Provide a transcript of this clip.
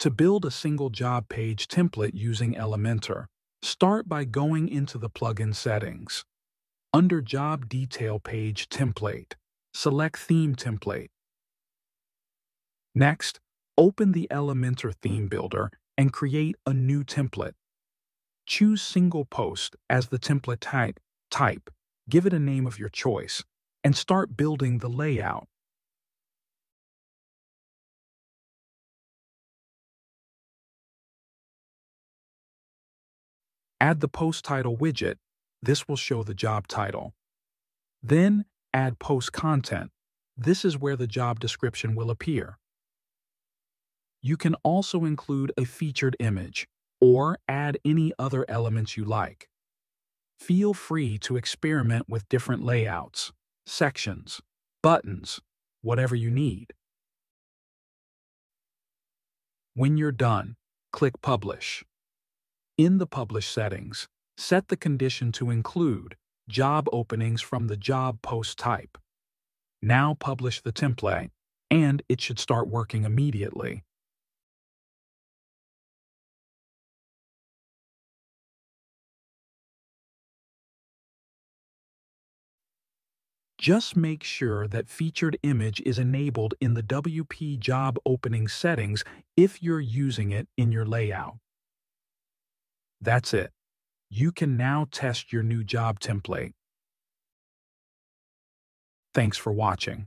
To build a single job page template using Elementor, start by going into the plugin settings. Under Job Detail Page Template, select Theme Template. Next, open the Elementor Theme Builder and create a new template. Choose Single Post as the template type, type, give it a name of your choice, and start building the layout. Add the post title widget. This will show the job title. Then add post content. This is where the job description will appear. You can also include a featured image or add any other elements you like. Feel free to experiment with different layouts, sections, buttons, whatever you need. When you're done, click Publish. In the Publish settings, set the condition to include job openings from the job post type. Now publish the template, and it should start working immediately. Just make sure that featured image is enabled in the WP job opening settings if you're using it in your layout. That's it. You can now test your new job template. Thanks for watching.